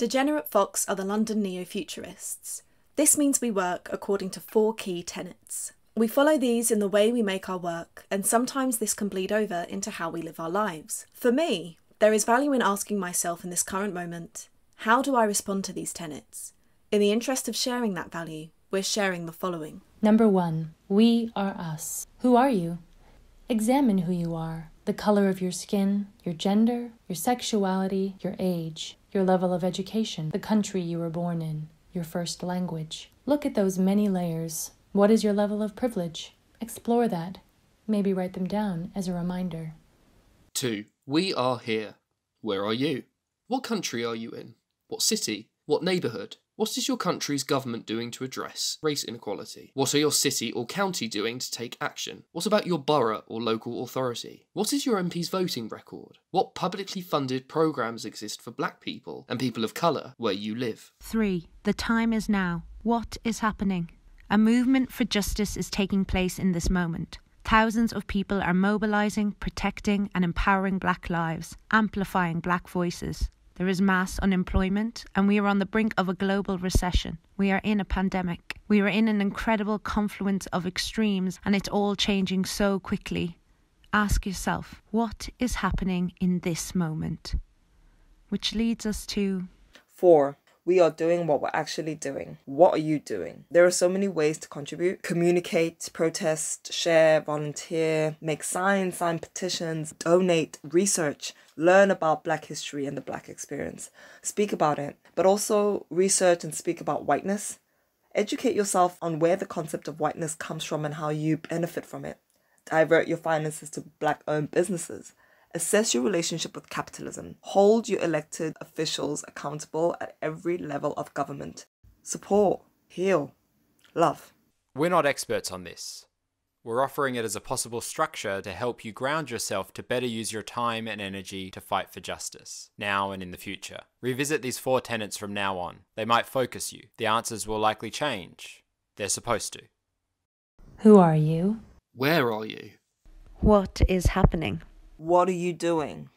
Degenerate Fox are the London neo futurists. This means we work according to four key tenets. We follow these in the way we make our work, and sometimes this can bleed over into how we live our lives. For me, there is value in asking myself in this current moment how do I respond to these tenets? In the interest of sharing that value, we're sharing the following. Number one, we are us. Who are you? Examine who you are the color of your skin, your gender, your sexuality, your age, your level of education, the country you were born in, your first language. Look at those many layers. What is your level of privilege? Explore that. Maybe write them down as a reminder. 2. We are here. Where are you? What country are you in? What city? What neighbourhood? What is your country's government doing to address race inequality? What are your city or county doing to take action? What about your borough or local authority? What is your MP's voting record? What publicly funded programmes exist for black people and people of colour where you live? 3. The time is now. What is happening? A movement for justice is taking place in this moment. Thousands of people are mobilising, protecting, and empowering black lives, amplifying black voices. There is mass unemployment, and we are on the brink of a global recession. We are in a pandemic. We are in an incredible confluence of extremes, and it's all changing so quickly. Ask yourself, what is happening in this moment? Which leads us to 4 we are doing what we're actually doing. What are you doing? There are so many ways to contribute communicate, protest, share, volunteer, make signs, sign petitions, donate, research, learn about Black history and the Black experience, speak about it, but also research and speak about whiteness. Educate yourself on where the concept of whiteness comes from and how you benefit from it. Divert your finances to Black owned businesses Assess your relationship with capitalism. Hold your elected officials accountable at every level of government. Support, heal, love. We're not experts on this. We're offering it as a possible structure to help you ground yourself to better use your time and energy to fight for justice, now and in the future. Revisit these four tenets from now on. They might focus you. The answers will likely change. They're supposed to. Who are you? Where are you? what is happening? What are you doing?